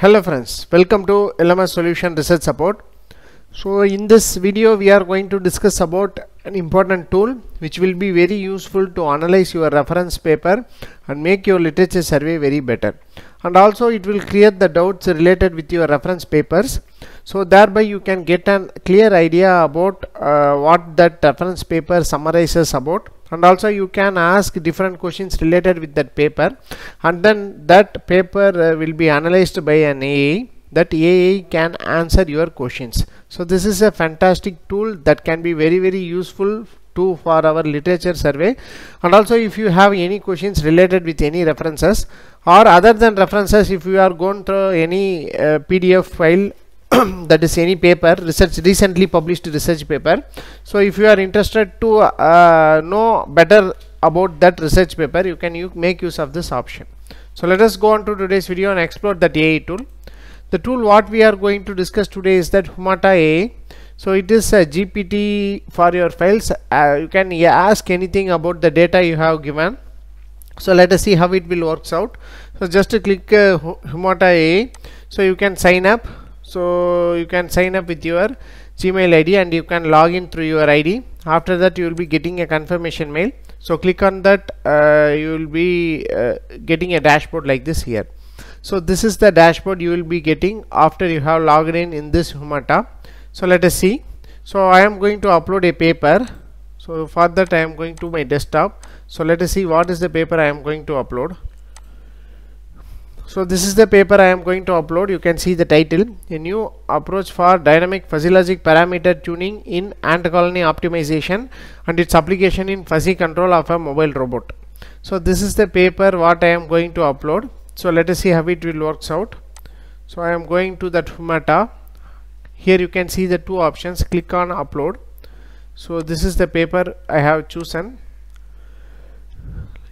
Hello friends, welcome to LMS Solution Research Support. So in this video we are going to discuss about an important tool which will be very useful to analyze your reference paper and make your literature survey very better. And also it will clear the doubts related with your reference papers. So thereby you can get a clear idea about uh, what that reference paper summarizes about and also you can ask different questions related with that paper. And then that paper uh, will be analyzed by an AI that AI can answer your questions. So this is a fantastic tool that can be very very useful to for our literature survey. And also if you have any questions related with any references or other than references if you are going through any uh, PDF file that is any paper research recently published research paper. So if you are interested to uh, know better about that research paper you can you make use of this option. So let us go on to today's video and explore that AI tool. The tool what we are going to discuss today is that Humata AI so it is a GPT for your files. Uh, you can ask anything about the data you have given. So let us see how it will works out. So just to click uh, Humata AI so you can sign up so you can sign up with your gmail id and you can log in through your id after that you will be getting a confirmation mail. So click on that uh, you will be uh, getting a dashboard like this here. So this is the dashboard you will be getting after you have logged in in this humata. So let us see. So i am going to upload a paper. So for that i am going to my desktop. So let us see what is the paper i am going to upload so this is the paper I am going to upload. You can see the title. A new approach for dynamic fuzzy logic parameter tuning in ant colony optimization and its application in fuzzy control of a mobile robot. So this is the paper what I am going to upload. So let us see how it will works out. So I am going to that Humata here you can see the two options. Click on upload. So this is the paper I have chosen.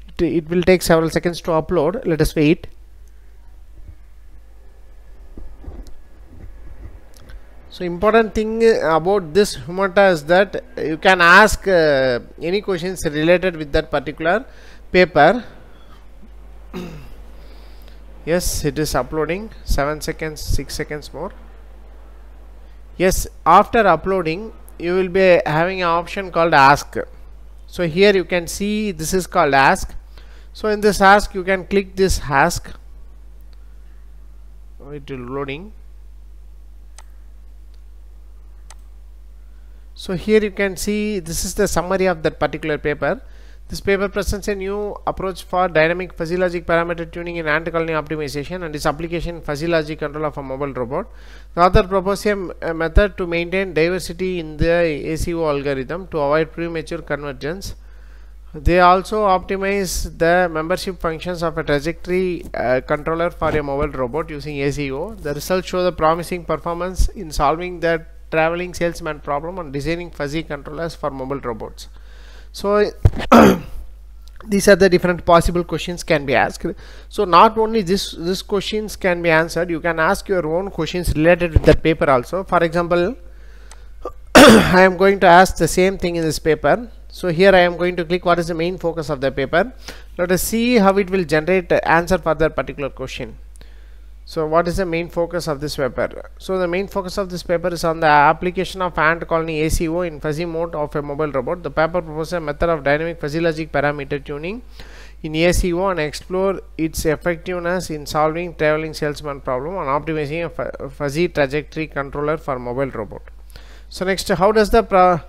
It, it will take several seconds to upload. Let us wait so important thing about this humata is that you can ask uh, any questions related with that particular paper. Yes it is uploading. 7 seconds 6 seconds more. Yes after uploading you will be having an option called ask. So here you can see this is called ask. So in this ask you can click this ask. Oh, it will loading so here you can see this is the summary of that particular paper this paper presents a new approach for dynamic fuzzy logic parameter tuning in ant colony optimization and its application fuzzy logic control of a mobile robot. The author proposes a, a method to maintain diversity in the ACO algorithm to avoid premature convergence. They also optimize the membership functions of a trajectory uh, controller for a mobile robot using ACO. The results show the promising performance in solving the traveling salesman problem and designing fuzzy controllers for mobile robots. So these are the different possible questions can be asked. So not only this this questions can be answered you can ask your own questions related with that paper also. For example i am going to ask the same thing in this paper. So here i am going to click what is the main focus of the paper. Let us see how it will generate answer for that particular question so what is the main focus of this paper? So the main focus of this paper is on the application of ant colony ACO in fuzzy mode of a mobile robot. The paper proposes a method of dynamic fuzzy logic parameter tuning in ACO and explore its effectiveness in solving traveling salesman problem and optimizing a fuzzy trajectory controller for mobile robot. So next how does the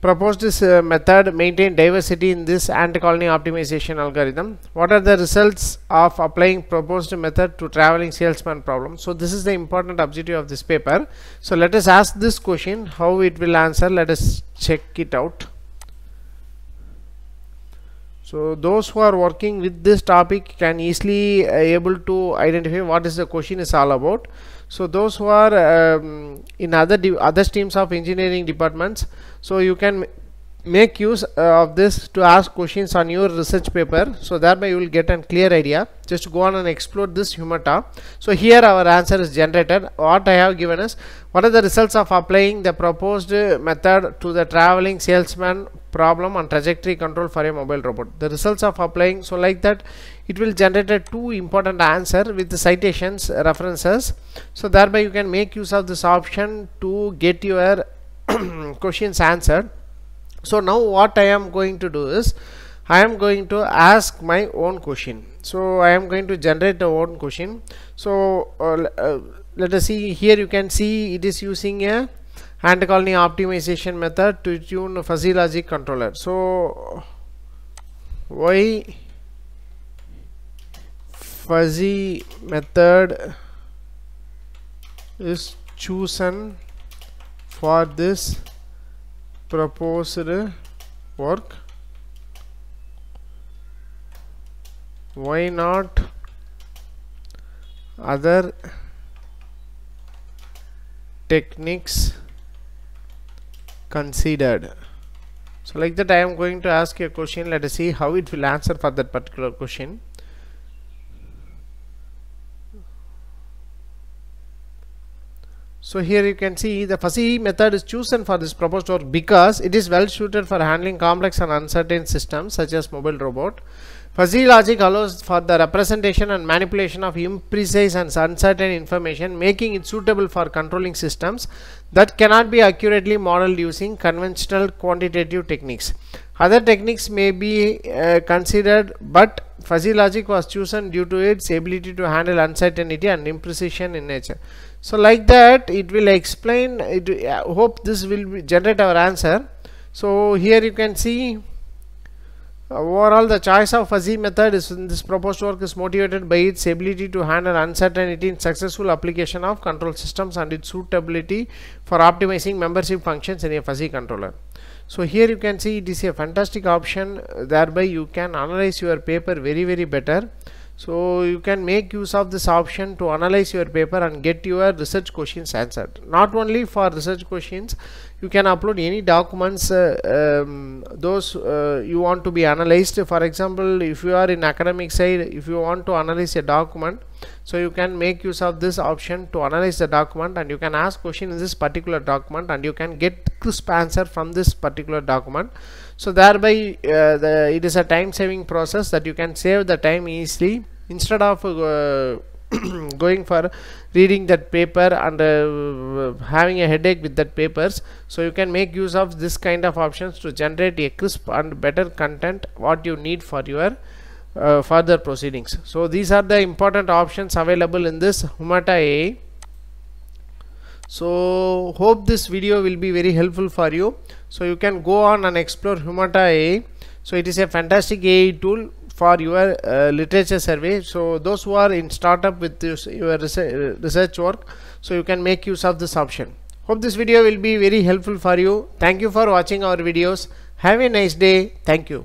proposed this uh, method maintain diversity in this ant colony optimization algorithm. What are the results of applying proposed method to traveling salesman problem? So this is the important objective of this paper. So let us ask this question. How it will answer let us check it out. So those who are working with this topic can easily uh, able to identify what is the question is all about so those who are um, in other other streams of engineering departments so you can make use uh, of this to ask questions on your research paper. So thereby you will get a clear idea. Just go on and explore this humata. So here our answer is generated. What i have given is what are the results of applying the proposed method to the traveling salesman problem on trajectory control for a mobile robot. The results of applying so like that it will generate a two important answer with the citations references. So thereby you can make use of this option to get your questions answered. So now what I am going to do is I am going to ask my own question. So I am going to generate a own question. So uh, uh, let us see here you can see it is using a ant colony optimization method to tune fuzzy logic controller. So why fuzzy method is chosen for this proposed work? Why not other techniques considered. So like that I am going to ask you a question. Let us see how it will answer for that particular question so here you can see the fuzzy method is chosen for this proposed work because it is well suited for handling complex and uncertain systems such as mobile robot Fuzzy logic allows for the representation and manipulation of imprecise and uncertain information, making it suitable for controlling systems that cannot be accurately modeled using conventional quantitative techniques. Other techniques may be uh, considered, but fuzzy logic was chosen due to its ability to handle uncertainty and imprecision in nature. So, like that, it will explain. It, I hope this will generate our answer. So, here you can see overall, the choice of fuzzy method is in this proposed work is motivated by its ability to handle uncertainty in successful application of control systems and its suitability for optimizing membership functions in a fuzzy controller. So here you can see it is a fantastic option thereby you can analyze your paper very very better so you can make use of this option to analyze your paper and get your research questions answered. Not only for research questions you can upload any documents uh, um, those uh, you want to be analyzed. For example if you are in academic side if you want to analyze a document so you can make use of this option to analyze the document and you can ask question in this particular document and you can get crisp answer from this particular document so thereby uh, the, it is a time saving process that you can save the time easily. Instead of uh, going for reading that paper and uh, having a headache with that papers so you can make use of this kind of options to generate a crisp and better content what you need for your uh, further proceedings. So these are the important options available in this Humata AI so hope this video will be very helpful for you. So you can go on and explore Humata so it is a fantastic AI tool for your uh, literature survey. So those who are in startup with this, your research work so you can make use of this option. Hope this video will be very helpful for you. Thank you for watching our videos. Have a nice day. Thank you